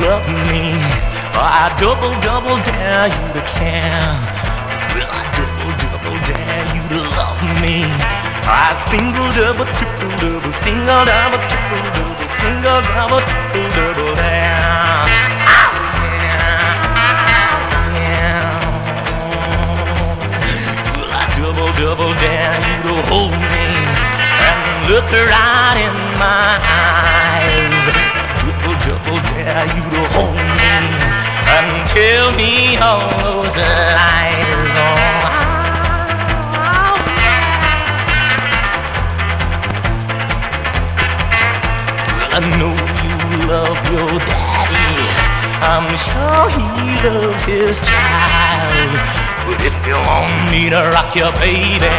love me. Oh, I double, double dare you to care. Will I double, double dare you to love me? Oh, I single, double, triple, double, single, double, triple, double, single, double, triple, double dare. Oh, yeah, yeah. Will I double, double dare you to hold me and look right in my eyes? Me all those lies. Oh, I know you love your daddy. I'm sure he loves his child. But if you want me to rock your baby,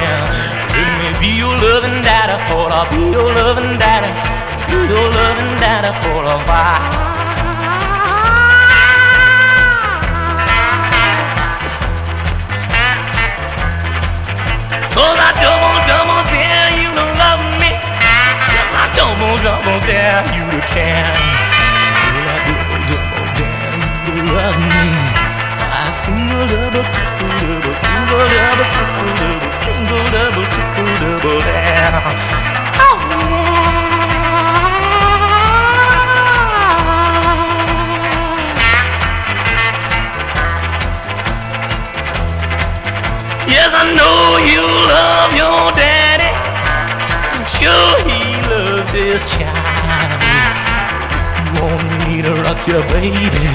let me be your loving daddy for I'll be your loving daddy, be your loving daddy for a while. Dare you to double, double love me. I single, double, double, single, double, double, single, double, triple, double dare. You want me to rock your baby?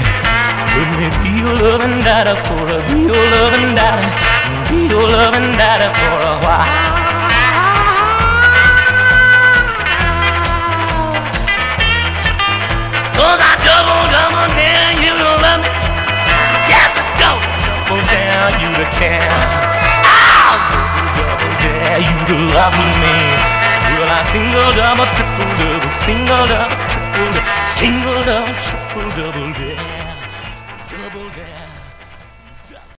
Let me be your loving daddy for a be your loving daddy, be your loving daddy for a while. Single, double, triple, double, single, double, triple, double, single, double, triple, double dare, double dare.